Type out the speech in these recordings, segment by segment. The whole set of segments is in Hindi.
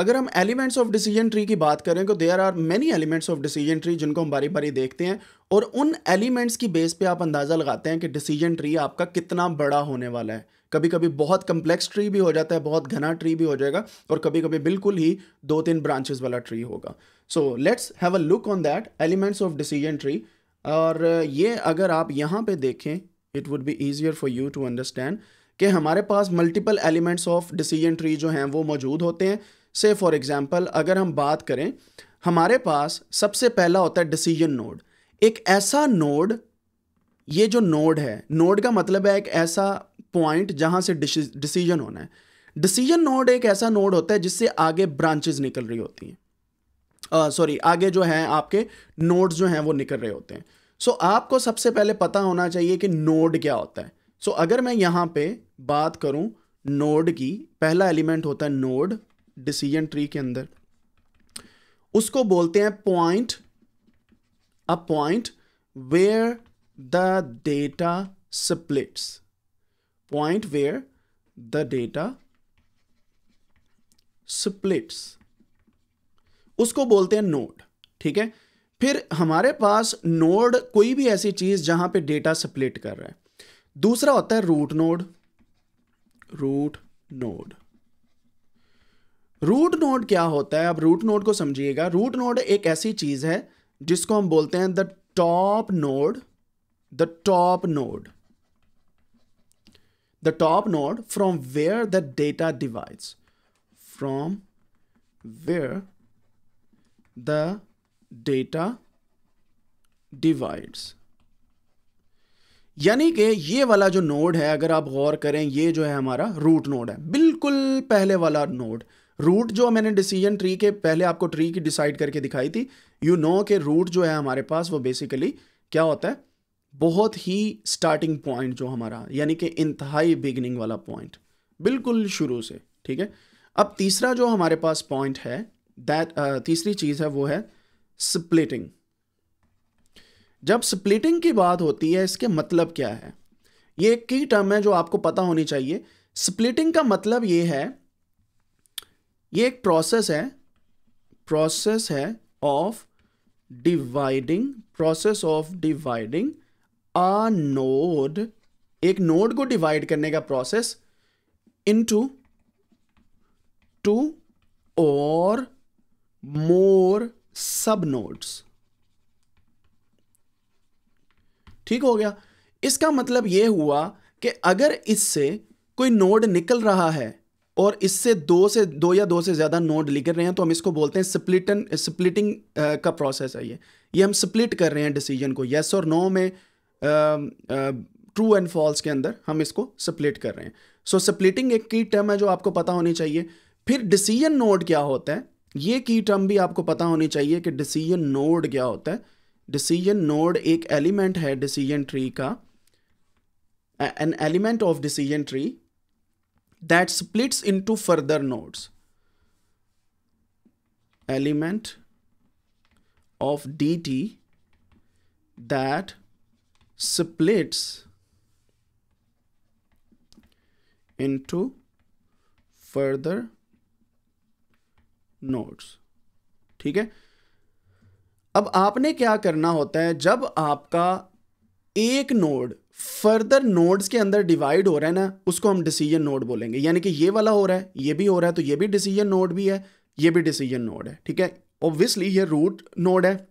अगर हम एलिमेंट्स ऑफ़ डिसीज़न ट्री की बात करें तो there are many elements of decision tree जिनको हम बारी बारी देखते हैं और उन एलिमेंट्स की बेस पे आप अंदाज़ा लगाते हैं कि डिसीज़न ट्री आपका कितना बड़ा होने वाला है। कभी कभी बहुत कम्प्लेक्स ट्री भी हो जाता है, बहुत घना ट्री भी हो जाएगा और कभी कभी बिल्कुल ही दो तीन ब्रांचेस वाला ट्री होगा। So let's have a look on that elements of decision tree और ये अगर आप यहाँ पे देखें it would be easier for you to understand कि हमारे पास multiple elements of decision tree जो हैं, वो मौजूद होते हैं। से फॉर एग्जांपल अगर हम बात करें हमारे पास सबसे पहला होता है डिसीज़न नोड एक ऐसा नोड ये जो नोड है नोड का मतलब है एक ऐसा पॉइंट जहाँ से डिसीज़न होना है. डिसीज़न नोड एक ऐसा नोड होता है जिससे आगे ब्रांचेस निकल रही होती हैं. सॉरी uh, आगे जो है आपके नोड्स जो हैं वो निकल रहे होते हैं. सो so, आपको सबसे पहले पता होना चाहिए कि नोड क्या होता है. सो so, अगर मैं यहाँ पे बात करूँ नोड की पहला एलिमेंट होता है नोड डिसीज़न ट्री के अंदर, उसको बोलते हैं point a point where the data splits point where the data splits उसको बोलते हैं नोड ठीक है? फिर हमारे पास नोड कोई भी ऐसी चीज़ जहाँ पे डेटा स्प्लिट कर रहा है। दूसरा होता है root node root node root node क्या होता है? अब रूट नोड को समझिएगा। रूट नोड एक ऐसी चीज़ है जिसको हम बोलते हैं the top node the top node the top node from where the data divides from where the data divides यानी कि ये वाला जो नोड है, अगर आप गौर करें, ये जो है हमारा रूट नोड है। बिल्कुल पहले वाला नोड रूट जो मैंने डिसीज़न ट्री के पहले आपको ट्री की डिसाइड करके दिखाई थी यू you नो know के रूट जो है हमारे पास, वो बेसिकली क्या होता है? बहुत ही स्टार्टिंग पॉइंट जो हमारा, यानी कि इंतहाई बिगनिंग वाला पॉइंट बिल्कुल शुरू से, ठीक है? अब तीसरा जो हमारे पास पॉइंट है दैट तीसरी चीज़ है, वो है स्प्लिटिंग जब स्प्लिटिंग की बात होती है, इसके मतलब क्या है? ये एक की टर्म है जो आपको पता होनी चाहिए। स्प्लिटिंग का मतलब ये है ये एक प्रोसेस है प्रोसेस है of dividing process of dividing a node एक नोड को डिवाइड करने का प्रोसेस इनटू टू और मोर सब नोड्स ठीक हो गया? इसका मतलब यह हुआ कि अगर इससे कोई नोड निकल रहा है और इससे दो से दो या दो से ज़्यादा नोड लिख रहे हैं तो हम इसको बोलते हैं स्प्लिटन स्प्लिटिंग का प्रोसेस है ये। ये हम स्प्लिट कर रहे हैं डिसीज़न को येस और नो में ट्रू एंड फॉल्स के अंदर हम इसको स्प्लिट कर रहे हैं। सो so, स्प्लिटिंग एक की टर्म है जो आपको पता होनी चाहिए। फिर डिसीज़न नोड क्या होता है? ये की टर्म भी आपको पता होनी चाहिए कि डिसीज़न नोड क्या होता है। डिसीज़न नोड एक एलिमेंट है डिसीज़न ट्री का। An element of decision tree that splits into further nodes. Element of dt that splits into further nodes. ठीक है अब आपने क्या करना होता है जब आपका एक नोड फर्दर नोड्स के अंदर डिवाइड हो रहा है ना, उसको हम डिसीज़न नोड बोलेंगे। यानी कि ये वाला हो रहा है, ये भी हो रहा है तो ये भी डिसीज़न नोड भी है, ये भी डिसीज़न नोड है, ठीक है? ऑब्वियसली ये रूट नोड है,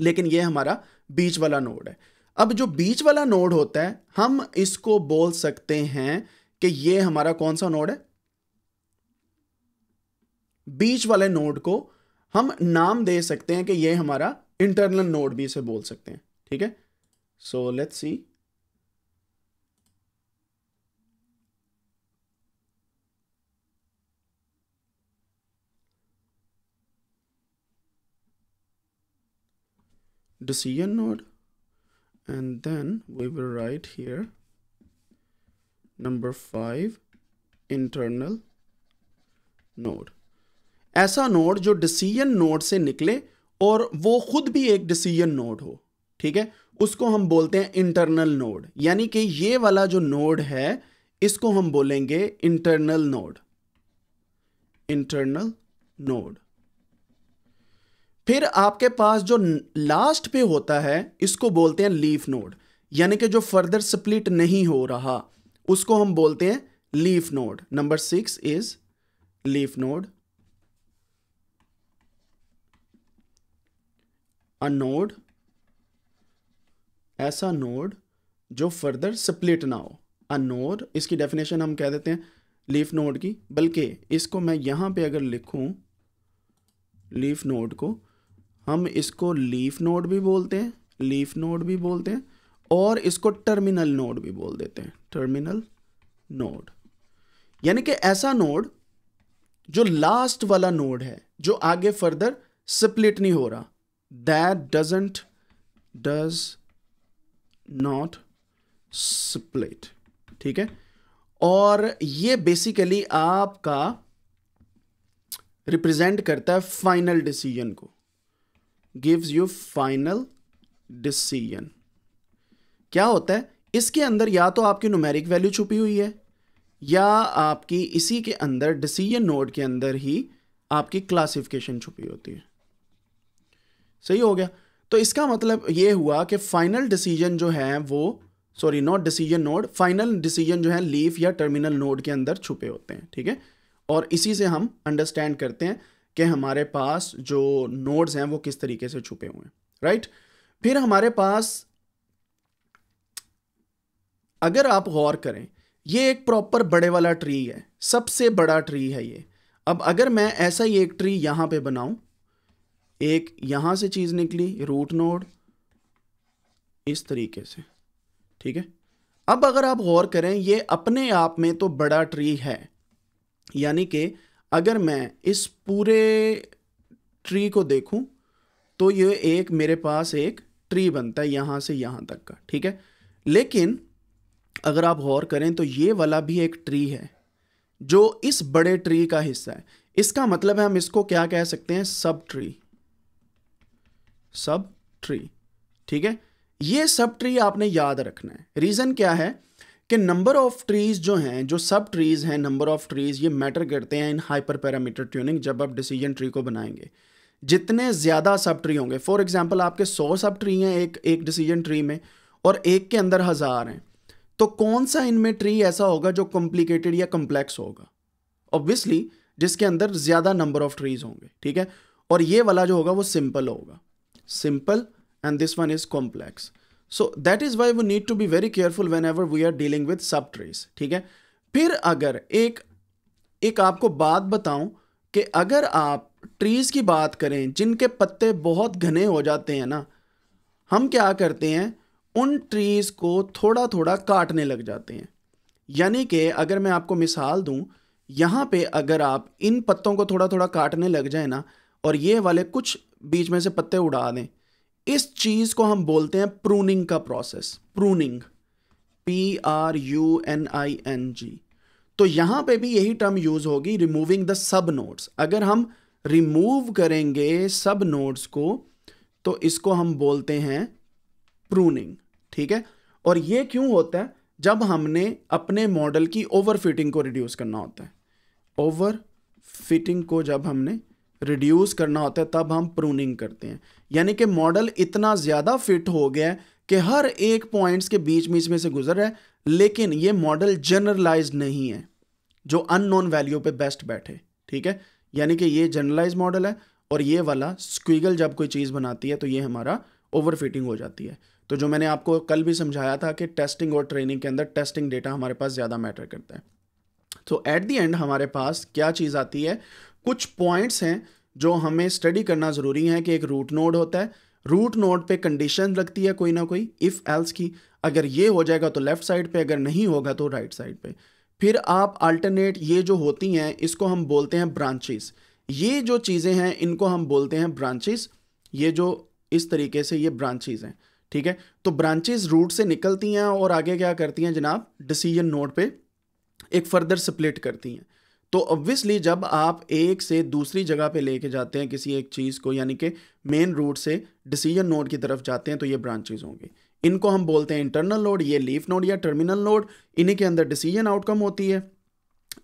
लेकिन ये हमारा बीच वाला नोड है। अब जो बीच वाला नोड होता है, हम इसको बोल सकते हैं कि ये हमारा कौन सा नोड है? बीच वाले नोड को हम नाम दे सकते हैं कि ये हमारा इंटरनल नोड भी इसे बोल सकते हैं, ठीक है? So let's see decision node. And then we will write here number five, internal node. ऐसा नोड जो डिसीज़न नोड से निकले और वो खुद भी एक डिसीज़न नोड हो, ठीक है? उसको हम बोलते हैं इंटरनल नोड यानी कि ये वाला जो नोड है, इसको हम बोलेंगे इंटरनल नोड इंटरनल नोड फिर आपके पास जो लास्ट पे होता है, इसको बोलते हैं लीफ नोड यानी कि जो फर्दर स्प्लिट नहीं हो रहा, उसको हम बोलते हैं leaf node number six is leaf node uh node ऐसा नोड जो फर्दर स्प्लिट ना हो. अ नोड इसकी डेफिनेशन हम कह देते हैं लीफ नोड की. बल्कि इसको मैं यहाँ पे अगर लिखूं लीफ नोड को हम इसको लीफ नोड भी बोलते हैं लीफ नोड भी बोलते हैं, और इसको टर्मिनल नोड भी बोल देते हैं टर्मिनल नोड यानी कि ऐसा नोड जो लास्ट वाला नोड है, जो आगे फर्दर स्प्लिट नहीं हो रहा that doesn't does not split ठीक है? और ये बेसिकली आपका रिप्रेजेंट करता है फाइनल डिसीज़न को। गिव्स यू फाइनल डिसीज़न क्या होता है? इसके अंदर या तो आपकी न्यूमेरिक वैल्यू छुपी हुई है, या आपकी इसी के अंदर डिसीज़न नोड के अंदर ही आपकी क्लासिफिकेशन छुपी होती है। सही हो गया? तो इसका मतलब ये हुआ कि फाइनल डिसीज़न जो है वो sorry not decision node final decision जो है लीफ या टर्मिनल नोड के अंदर छुपे होते हैं, ठीक है? और इसी से हम अंडरस्टैंड करते हैं कि हमारे पास जो नोड्स हैं वो किस तरीके से छुपे हुए हैं राइट फिर हमारे पास अगर आप गौर करें, ये एक प्रॉपर बड़े वाला ट्री है, सबसे बड़ा ट्री है ये। अब अगर मैं ऐसा ही एक ट्री यहाँ पे बनाऊँ, एक यहाँ से चीज़ निकली रूट नोड इस तरीके से, ठीक है? अब अगर आप गौर करें, ये अपने आप में तो बड़ा ट्री है, यानी कि अगर मैं इस पूरे ट्री को देखूँ तो ये एक मेरे पास एक ट्री बनता है यहाँ से यहाँ तक का, ठीक है? लेकिन अगर आप गौर करें तो ये वाला भी एक ट्री है, जो इस बड़े ट्री का हिस्सा है। इसका मतलब है हम इसको क्या कह सकते हैं? Sub tree. सब ट्री, ठीक है? ये सब ट्री आपने याद रखना है। रीज़न क्या है? कि नंबर ऑफ़ ट्रीज जो हैं, जो सब ट्रीज हैं नंबर ऑफ़ ट्रीज ये मैटर करते हैं इन हाइपर पैरामीटर ट्यूनिंग जब आप डिसीज़न ट्री को बनाएँगे। जितने ज़्यादा सब ट्री होंगे फॉर एग्ज़ाम्पल आपके सौ सब ट्री हैं एक एक डिसीज़न ट्री में और एक के अंदर हज़ार हैं तो कौन सा इनमें ट्री ऐसा होगा जो कॉम्प्लिकेटेड या कम्प्लेक्स होगा? ऑब्वियसली जिसके अंदर ज़्यादा नंबर ऑफ़ ट्रीज होंगे, ठीक है? और ये वाला जो होगा वो सिंपल होगा। Simple and this one is complex so that is why we need to be very careful whenever we are dealing with sub trees ठीक है? फिर अगर एक एक आपको बात बताऊँ कि अगर आप ट्रीज की बात करें, जिनके पत्ते बहुत घने हो जाते हैं ना, हम क्या करते हैं? उन ट्रीज को थोड़ा थोड़ा काटने लग जाते हैं। यानी कि अगर मैं आपको मिसाल दूँ, यहाँ पे अगर आप इन पत्तों को थोड़ा थोड़ा काटने लग जाए ना, और ये वाले कुछ बीच में से पत्ते उड़ा दें इस चीज़ को हम बोलते हैं प्रूनिंग का process pruning P R U N I N G तो यहाँ पे भी यही टर्म यूज़ होगी रिमूविंग द सब नोड्स अगर हम रिमूव करेंगे सब नोट्स को तो इसको हम बोलते हैं प्रूनिंग ठीक है? और ये क्यों होता है? जब हमने अपने मॉडल की ओवर फिटिंग को रिड्यूस करना होता है। ओवर फिटिंग को जब हमने रिड्यूस करना होता है, तब हम प्रूनिंग करते हैं। यानी कि मॉडल इतना ज़्यादा फिट हो गया कि हर एक पॉइंट्स के बीच बीच में से गुजर रहा है, लेकिन ये मॉडल जनरलाइज नहीं है, जो अननोन वैल्यू पे बेस्ट बैठे, ठीक है? यानी कि ये जनरलाइज मॉडल है और ये वाला स्क्विगल जब कोई चीज़ बनाती है तो ये हमारा ओवर फिटिंग हो जाती है। तो जो मैंने आपको कल भी समझाया था कि टेस्टिंग और ट्रेनिंग के अंदर टेस्टिंग डेटा हमारे पास ज़्यादा मैटर करता है। तो एट दी एंड हमारे पास क्या चीज़ आती है? कुछ पॉइंट्स हैं जो हमें स्टडी करना ज़रूरी है कि एक रूट नोड होता है। रूट नोड पे कंडीशन लगती है कोई ना कोई इफ़ एल्स की। अगर ये हो जाएगा तो लेफ़्ट साइड पे, अगर नहीं होगा तो राइट साइड पे। फिर आप अल्टरनेट ये जो होती हैं, इसको हम बोलते हैं ब्रांचेस ये जो चीज़ें हैं, इनको हम बोलते हैं ब्रांचेस ये जो इस तरीके से ये ब्रांचेज हैं, ठीक है? तो ब्रांचेज रूट से निकलती हैं और आगे क्या करती हैं जनाब? डिसीज़न नोड पे एक फर्दर स्प्लिट करती हैं। तो ऑब्वियसली जब आप एक से दूसरी जगह पे लेके जाते हैं किसी एक चीज़ को, यानी कि मेन रूट से डिसीज़न नोड की तरफ़ जाते हैं तो ये ब्रांचेज होंगे। इनको हम बोलते हैं इंटरनल नोड ये लीफ नोड या टर्मिनल नोड इन्हीं के अंदर डिसीज़न आउटकम होती है।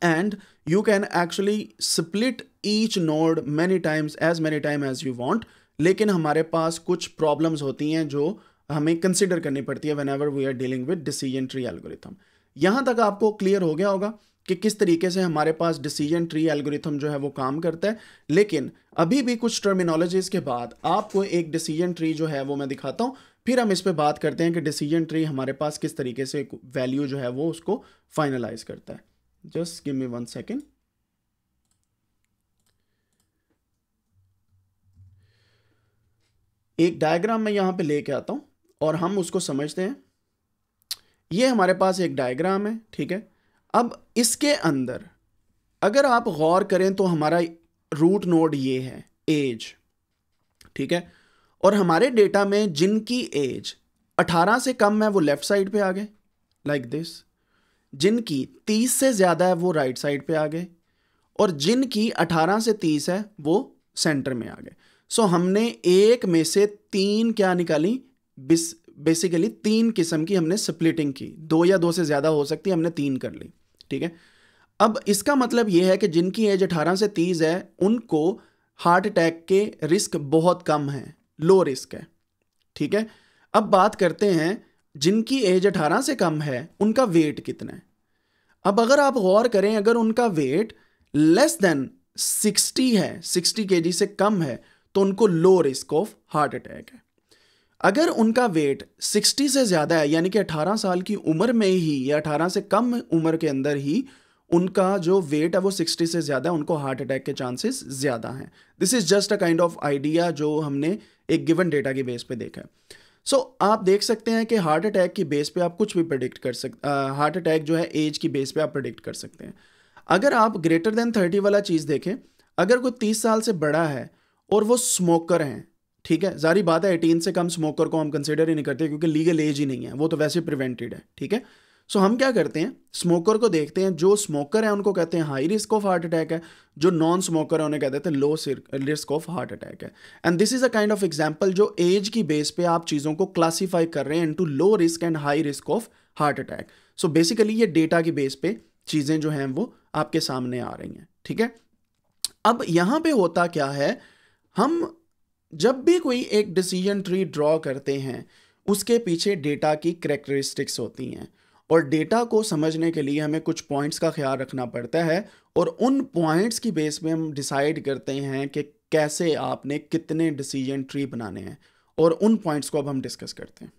And you can actually split each node many times, as many time as you want, लेकिन हमारे पास कुछ प्रॉब्लम्स होती हैं जो हमें कंसिडर करनी पड़ती है whenever we are dealing with decision tree algorithm यहाँ तक आपको क्लियर हो गया होगा कि किस तरीके से हमारे पास डिसीज़न ट्री एल्गोरिथम जो है वो काम करता है। लेकिन अभी भी कुछ टर्मिनोलॉजीज के बाद आपको एक डिसीज़न ट्री जो है वो मैं दिखाता हूँ। फिर हम इस पर बात करते हैं कि डिसीज़न ट्री हमारे पास किस तरीके से वैल्यू जो है वो उसको फाइनलाइज करता है। Just give me one second एक डायग्राम मैं यहाँ पे लेके आता हूँ और हम उसको समझते हैं। ये हमारे पास एक डायग्राम है, ठीक है? अब इसके अंदर अगर आप गौर करें तो हमारा रूट नोड ये है एज ठीक है? और हमारे डेटा में जिनकी एज 18 से कम है वो लेफ़्ट साइड पे आ गए लाइक दिस जिनकी 30 से ज़्यादा है वो राइट right साइड पे आ गए और जिनकी 18 से 30 है वो सेंटर में आ गए. सो so, हमने एक में से तीन क्या निकाली? बेसिकली तीन किस्म की हमने स्प्लिटिंग की. दो या दो से ज़्यादा हो सकती है हमने तीन कर ली. ठीक है? अब इसका मतलब यह है कि जिनकी एज 18 से 30 है, उनको हार्ट अटैक के रिस्क बहुत कम है, लो रिस्क है, ठीक है? अब बात करते हैं, जिनकी एज 18 से कम है, उनका वेट कितना है? अब अगर आप गौर करें, अगर उनका वेट लेस देन 60 है 60 के से कम है तो उनको low risk of heart attack है। अगर उनका वेट 60 से ज़्यादा है यानी कि 18 साल की उम्र में ही या 18 से कम उम्र के अंदर ही उनका जो वेट है वो 60 से ज़्यादा है उनको हार्ट अटैक के चांसेस ज़्यादा हैं। This is just a kind of idea जो हमने एक गिवन डेटा के बेस पे देखा है। सो so, आप देख सकते हैं कि हार्ट अटैक की बेस पे आप कुछ भी प्रिडिक्ट कर सकते हार्ट अटैक जो है एज की बेस पे आप प्रिडिक्ट कर सकते हैं। अगर आप ग्रेटर देन थर्टी वाला चीज़ देखें अगर कोई तीस साल से बड़ा है और वो स्मोकर हैं ठीक है, जारी बात है एटीन से कम स्मोकर को हम कंसिडर ही नहीं करते क्योंकि लीगल एज ही नहीं है, वो तो वैसे प्रिवेंटेड है, ठीक है? सो हम क्या करते हैं? स्मोकर को देखते हैं, जो स्मोकर है, उनको कहते हैं high risk of heart attack है, जो नॉन स्मोकर है, उन्हें कहते हैं low risk of heart attack है। And this is a kind of example जो एज की बेस पे आप चीज़ों को क्लासीफाई कर रहे हैं into low risk and high risk of heart attack so basically ये डेटा की बेस पे चीज़ें जो हैं, वो आपके सामने आ रही हैं, ठीक है? अब यहाँ पे होता क्या है? हम जब भी कोई एक डिसीज़न ट्री ड्रॉ करते हैं, उसके पीछे डेटा की करेक्टरिस्टिक्स होती हैं। और डेटा को समझने के लिए हमें कुछ पॉइंट्स का ख्याल रखना पड़ता है और उन पॉइंट्स की बेस पे हम डिसाइड करते हैं कि कैसे आपने कितने डिसीज़न ट्री बनाने हैं। और उन पॉइंट्स को अब हम डिस्कस करते हैं।